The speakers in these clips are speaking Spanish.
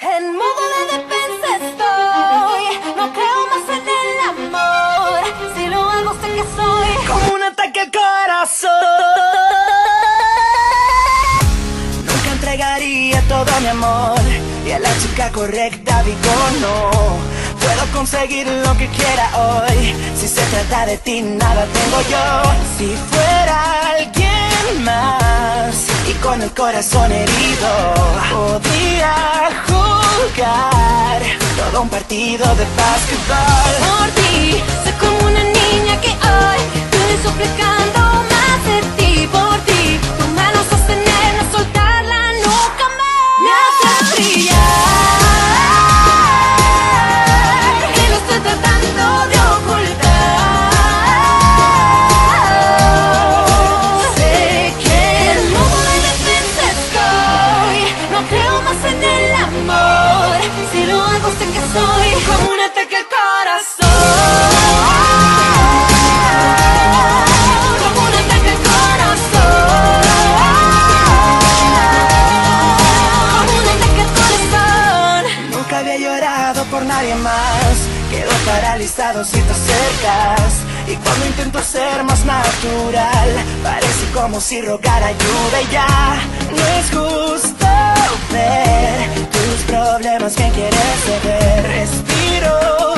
En modo de defensa estoy, no creo más en el amor. Si lo hago sé que soy como un ataque al corazón. Nunca entregaría todo mi amor y a la chica correcta digo no. Puedo conseguir lo que quiera hoy. Si se trata de ti, nada tengo yo. Si fuera alguien más con el corazón herido, podría jugar todo un partido de básquetbol. por ti. Soy como una niña que hoy estoy suplicando en el amor. Si lo hago sé que soy como un ataque al corazón. Como un ataque al corazón. Como un ataque al corazón. Nunca había llorado por nadie más. Quedo paralizado si te acercas. Y cuando intento ser más natural, parece como si rogara ayuda y ya. No es justo tus problemas, ¿quién quieres ceder? Respiro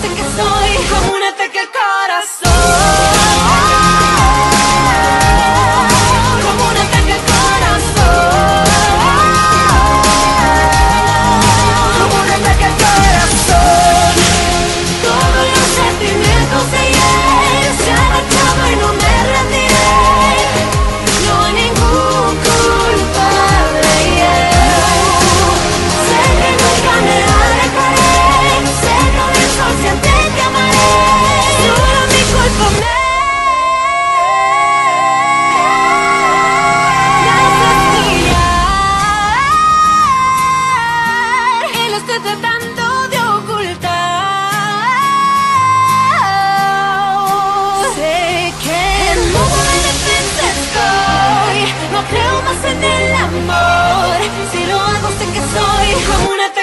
sé que soy como un ataque al corazón.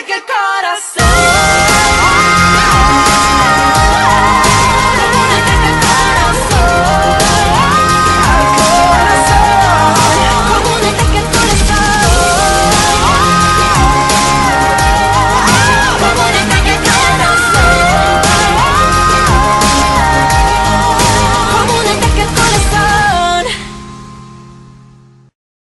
que